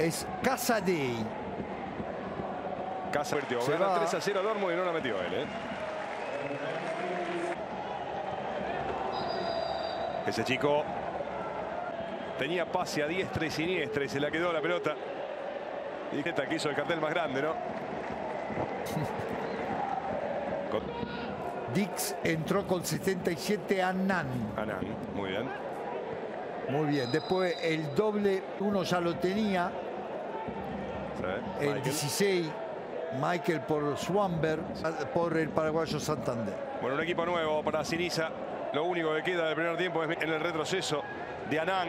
es Casadei. Casa Vertió. Se Gana va. 3 a 0 Dortmund y no la metió él. ¿eh? Ese chico tenía pase a diestra y siniestra y se la quedó la pelota. Y esta que hizo el cartel más grande, ¿no? Con Dix entró con 77 a Nan. Anán, muy bien. Muy bien. Después el doble, uno ya lo tenía. Sí, El Michael. 16, Michael por Swamber, por el paraguayo Santander. Bueno, un equipo nuevo para Sinisa. Lo único que queda del primer tiempo es en el retroceso de Anán,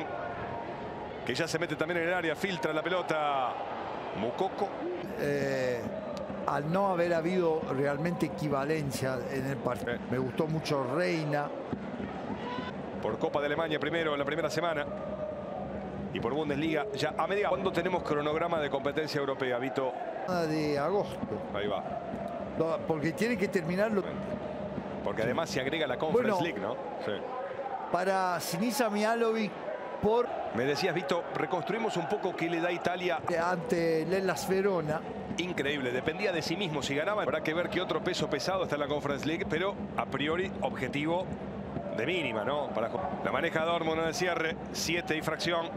que ya se mete también en el área, filtra la pelota. Mucoco. Eh, al no haber habido realmente equivalencia en el partido. Eh. Me gustó mucho Reina. por Copa de Alemania primero en la primera semana y por Bundesliga ya a media. ¿Cuándo tenemos cronograma de competencia europea, Vito? Nada de agosto. Ahí va. No, Porque tiene que terminarlo. Porque además se agrega la Conference Bueno. League, ¿no? Sí. Para Sinisa Mihalovic por Me decías, Vito, reconstruimos un poco qué le da Italia. ante Lelas Verona. Increíble, dependía de sí mismo si ganaba. Habrá que ver qué otro peso pesado está en la Conference League, pero a priori objetivo de mínima, ¿no? Para la maneja Dortmund en el cierre, siete y fracción.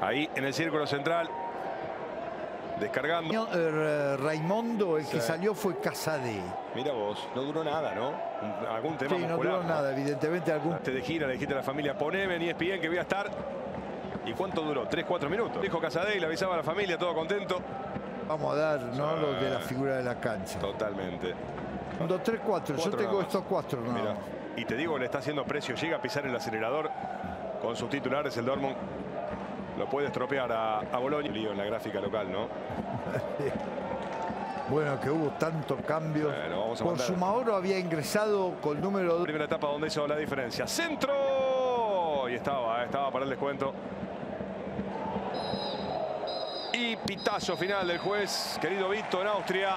Ahí en el círculo central, descargando. Eh, Raimondo, el que salió fue Casadei. Mira vos, no duró nada, ¿no? Algún tema Sí, no duró nada, evidentemente algún Antes de gira le dijiste a la familia, poneme en ESPN que voy a estar. ¿Y cuánto duró? ¿Tres, cuatro minutos? Dijo Casadei, le avisaba a la familia, todo contento. Vamos a dar, ¿no? Lo de la figura de la cancha. Totalmente. 2, 3, 4. Yo tengo estos cuatro nada Mira, y te digo, le está haciendo precio. Llega a pisar el acelerador con sus titulares, el Dortmund. Lo puede estropear a, a Boloña. Lío en la gráfica local, ¿no? Bueno, que hubo tanto cambio. Bueno, vamos a Por mandar- su Mauro había ingresado con número 2. Primera etapa donde hizo la diferencia. ¡Centro! Y estaba, estaba para el descuento. Y pitazo final del juez, querido Vito, en Austria.